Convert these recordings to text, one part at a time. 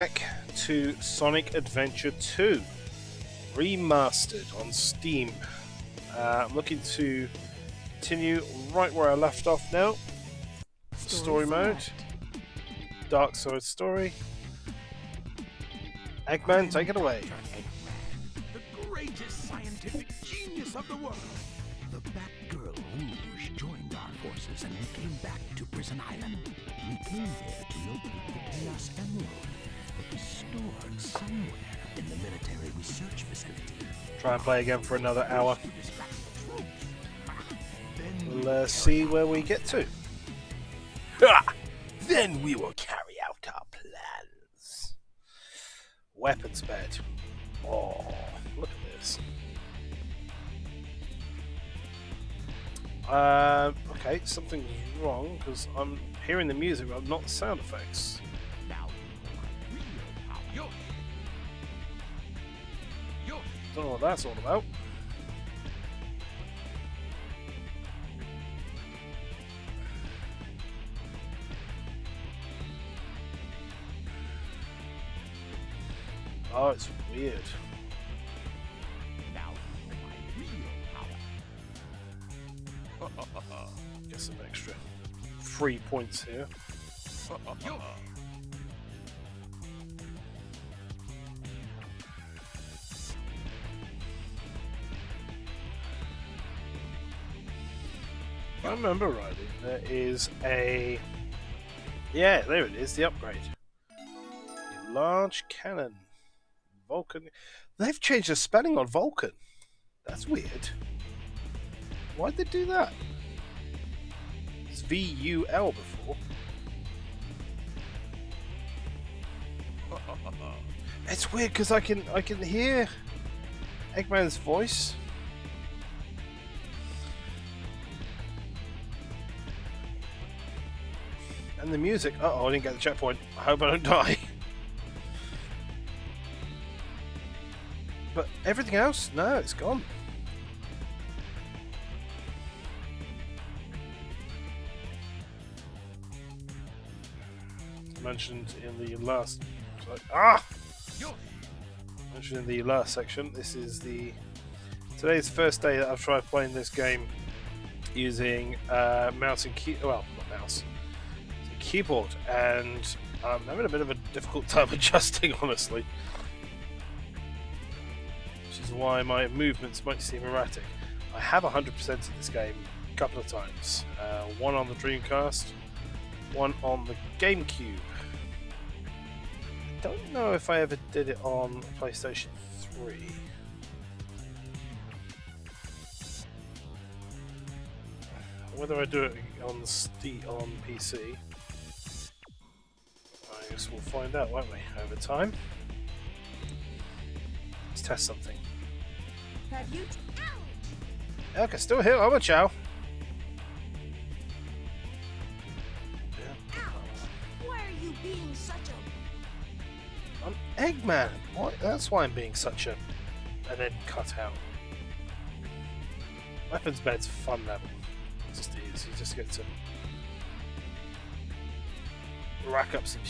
back to Sonic Adventure 2 remastered on Steam. Uh, I'm looking to continue right where I left off now. Story mode, Dark Side story. Eggman, take it away. The greatest scientific genius of the world. The Batgirl Rouge joined our forces and we came back to Prison Island. We came here to locate the Chaos Emerald that was stored somewhere in the military research facility. Try and play again for another hour. Uh, see where we get to. Then we will carry out our plans. Weapons bed. Oh, look at this. Um, okay, something's wrong because I'm hearing the music, but not the sound effects. Don't know what that's all about. Oh, it's weird. Now my real power. Get some extra three points here. I remember rightly, there is a. Yeah, there it is, the upgrade. Large cannon. Vulcan. They've changed the spelling on Vulcan. That's weird. Why'd they do that? It's V U L before. It's weird because I can I can hear Eggman's voice. And the music. Uh oh, I didn't get the checkpoint. I hope I don't die. But everything else, no, it's gone. Mentioned in the last. Ah! Mentioned in the last section, this is the today's first day that I've tried playing this game using uh, mouse and key. Well, keyboard, and I'm having a bit of a difficult time adjusting, honestly. Which is why my movements might seem erratic. I have 100% of this game a couple of times. Uh, one on the Dreamcast, one on the GameCube. I don't know if I ever did it on PlayStation 3. Whether I do it on the Ste on PC, We'll find out, won't we, over time. Let's test something. Have you? Okay, still here. I'm a chow. Why are you being such a? I'm Eggman. Why? That's why I'm being such a. And then cut out. Weapons bed's fun level. It just is. You just get to rack up some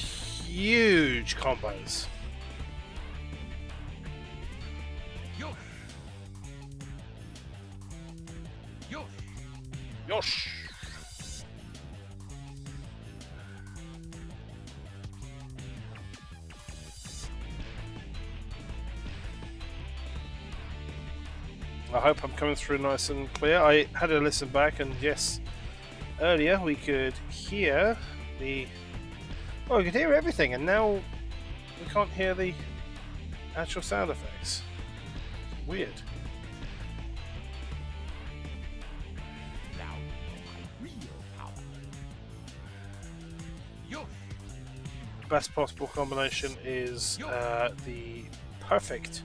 huge combos. Yo. Yo. Yosh! I hope I'm coming through nice and clear. I had to listen back, and yes, earlier we could hear the. Well, we could hear everything, and now we can't hear the actual sound effects. Weird. Now real power. Yo. best possible combination is uh, the perfect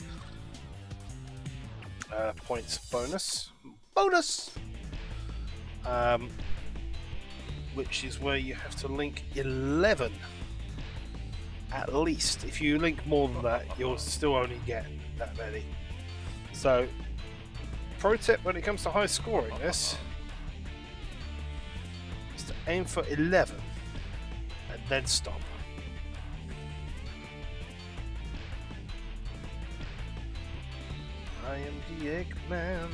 uh, points bonus. Bonus! Um, which is where you have to link 11 at least. If you link more than that, you'll still only get that many. So, pro tip when it comes to high scoring this is to aim for 11 and then stop. I am the Eggman.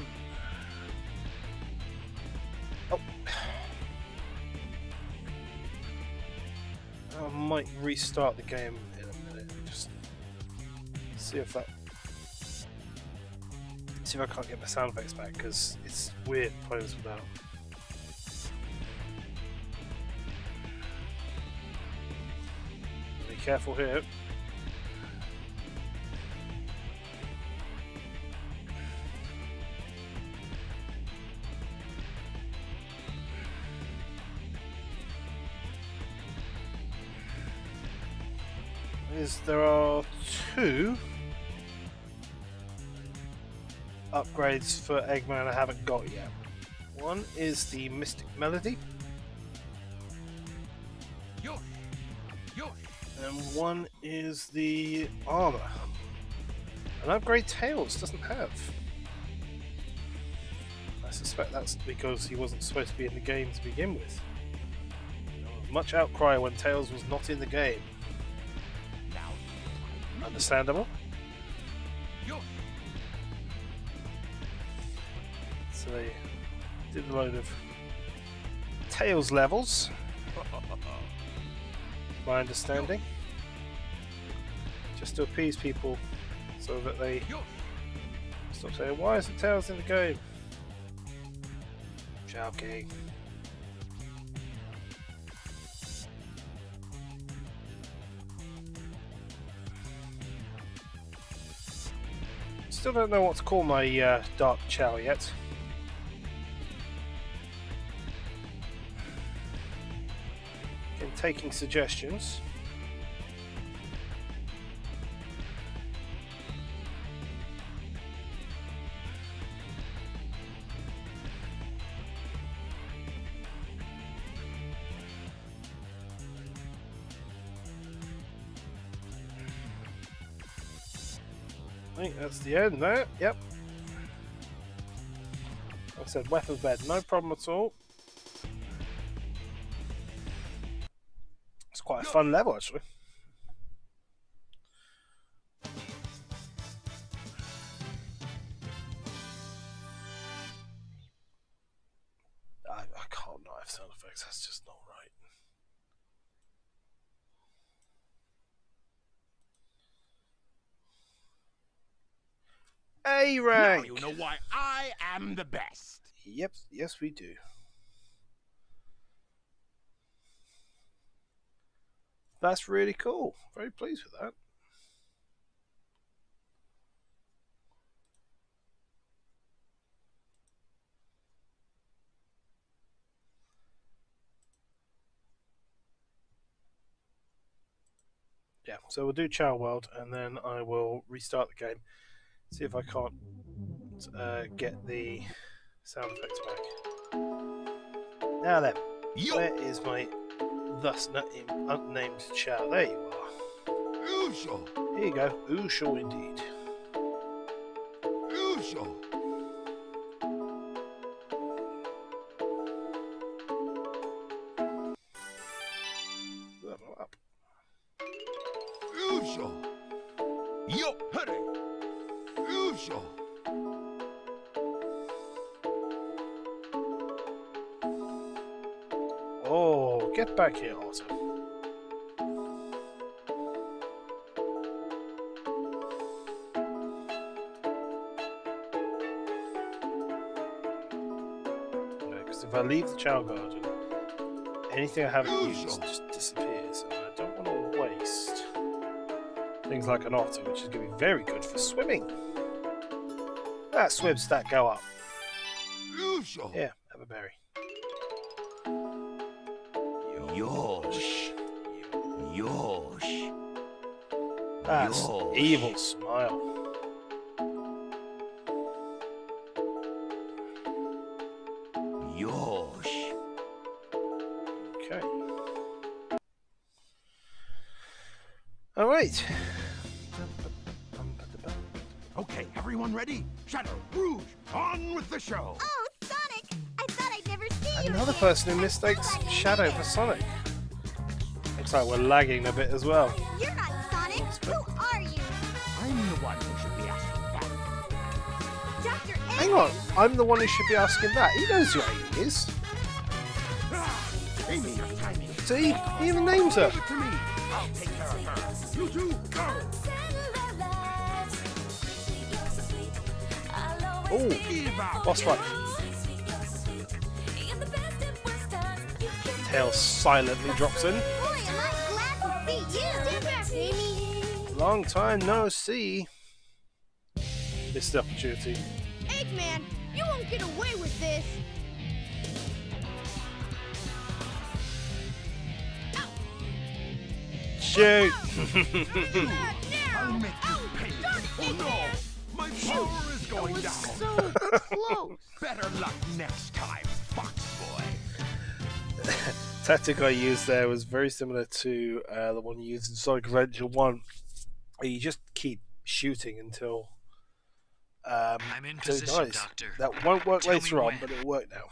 I might restart the game in a minute. Just see if that. See if I can't get my sound effects back because it's weird playing this without. Be careful here. Is there are two upgrades for Eggman I haven't got yet. One is the Mystic Melody, and one is the Armor. An upgrade Tails doesn't have. I suspect that's because he wasn't supposed to be in the game to begin with. There was much outcry when Tails was not in the game. Understandable. So they did a load of Tails levels, my understanding. Just to appease people so that they stop saying, why isn't Tails in the game? Joking. Still don't know what to call my uh, Dark Chao yet. In taking suggestions. That's the end there. Yep. I said, weapons bed, no problem at all. It's quite a fun level actually. I, I can't have sound effects, that's just not right. A Now you know why I am the best. Yep, yes we do. That's really cool. Very pleased with that. Yeah, so we'll do Chao World and then I will restart the game. See if I can't uh, get the sound effects back. Now then, Yo! where is my thus na- unnamed Chao? There you are. Usho! Here you go. Usho indeed. Usho! Level up. Usho! Yo! Hurry! Usho! Oh, get back here, Otto. Because if I leave the Chao Garden, anything I haven't used just disappears, and I don't want to waste things like an otter, which is going to be very good for swimming. That swim stat go up. Usho! Yeah, have a berry. Yosh! Yosh! That's Yosh. evil everyone ready? Shadow, Rouge, on with the show! Oh, Sonic! I thought I'd never see you Another again. person who mistakes so Shadow for. Sonic. Looks like we're lagging a bit as well. You're not Sonic. Who are you? I'm the one who should be asking that. Dr. Hang on, I'm the one who should be asking that. He knows who Amy is. Ah, Amy, your timing. See? He even names her. Leave it to me. I'll take care of her. You two, go. Oh, Give boss fight. Tail silently drops in. Boy, am I glad to beat you. Stay back, Amy. Long time no see. Missed the opportunity. Eggman, you won't get away with this. Shoot! going down. So close. Better luck next time, Fox Boy. tactic I used there was very similar to uh, the one you used in Sonic Adventure 1. You just keep shooting until, um, I'm in until position, dies. Doctor. That won't work Tell later on, when. but it'll work now.